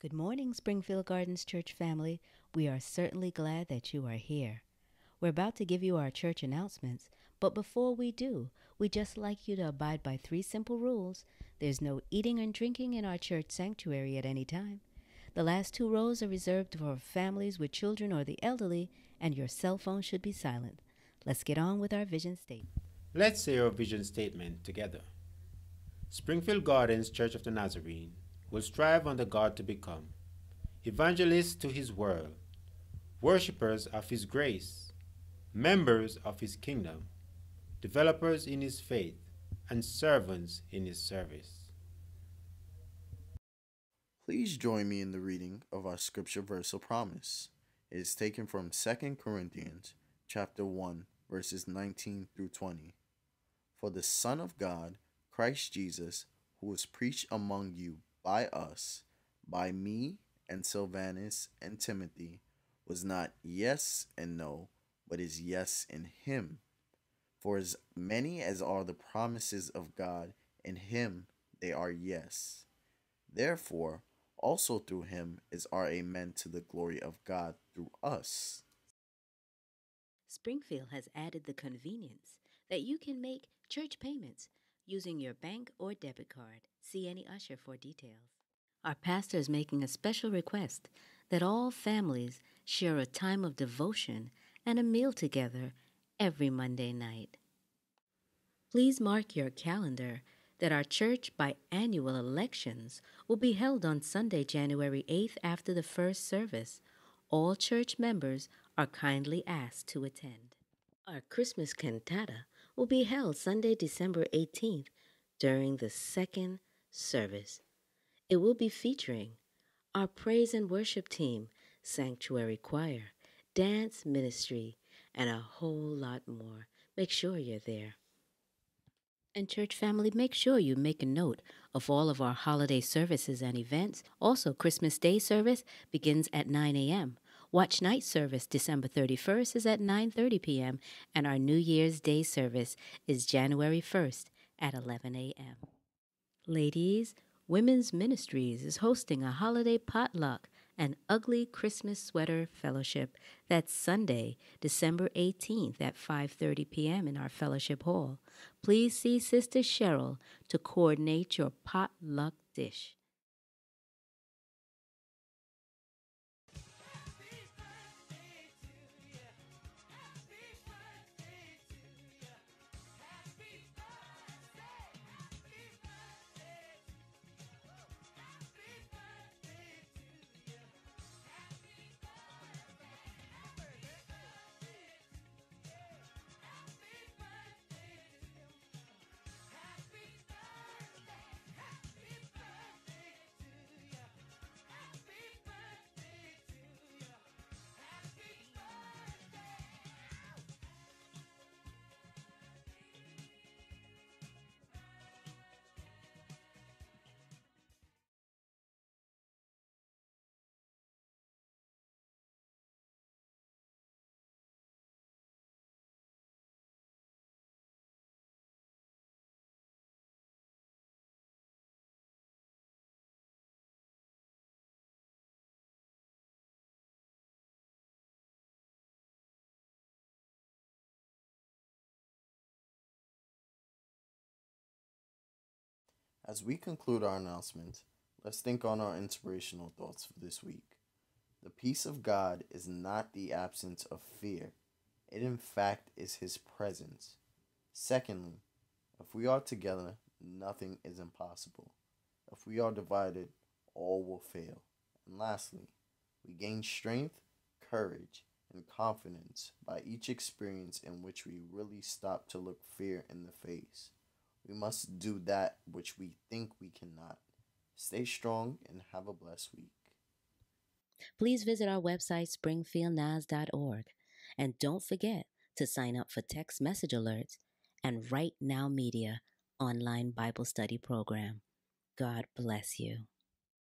Good morning, Springfield Gardens Church family. We are certainly glad that you are here. We're about to give you our church announcements, but before we do, we'd just like you to abide by three simple rules. There's no eating and drinking in our church sanctuary at any time. The last two rows are reserved for families with children or the elderly, and your cell phone should be silent. Let's get on with our vision statement. Let's say our vision statement together. Springfield Gardens Church of the Nazarene will strive under God to become evangelists to His world, worshippers of His grace, members of His kingdom, developers in His faith, and servants in His service. Please join me in the reading of our scripture verse of promise. It is taken from 2 Corinthians chapter 1 verses 19 through 20. For the Son of God, Christ Jesus, who was preached among you by us, by me and Silvanus and Timothy, was not yes and no, but is yes in him. For as many as are the promises of God, in him they are yes. Therefore, also through him is our amen to the glory of God through us. Springfield has added the convenience that you can make church payments using your bank or debit card. See any usher for details. Our pastor is making a special request that all families share a time of devotion and a meal together every Monday night. Please mark your calendar that our church biannual elections will be held on Sunday, January 8th after the first service. All church members are kindly asked to attend. Our Christmas cantata will be held Sunday, December 18th during the second service. It will be featuring our praise and worship team, sanctuary choir, dance ministry, and a whole lot more. Make sure you're there. And church family, make sure you make a note of all of our holiday services and events. Also, Christmas Day service begins at 9 a.m. Watch night service December 31st is at 9:30 p.m. and our New Year's Day service is January 1st at 11 a.m. Ladies, Women's Ministries is hosting a holiday potluck and ugly Christmas sweater fellowship that's Sunday, December 18th at 5:30 p.m. in our fellowship hall. Please see Sister Cheryl to coordinate your potluck dish. As we conclude our announcement, let's think on our inspirational thoughts for this week. The peace of God is not the absence of fear, it in fact is His presence. Secondly, if we are together, nothing is impossible. If we are divided, all will fail. And lastly, we gain strength, courage, and confidence by each experience in which we really stop to look fear in the face. We must do that which we think we cannot. Stay strong and have a blessed week. Please visit our website, springfieldnaz.org. And don't forget to sign up for text message alerts and Right Now Media online Bible study program. God bless you.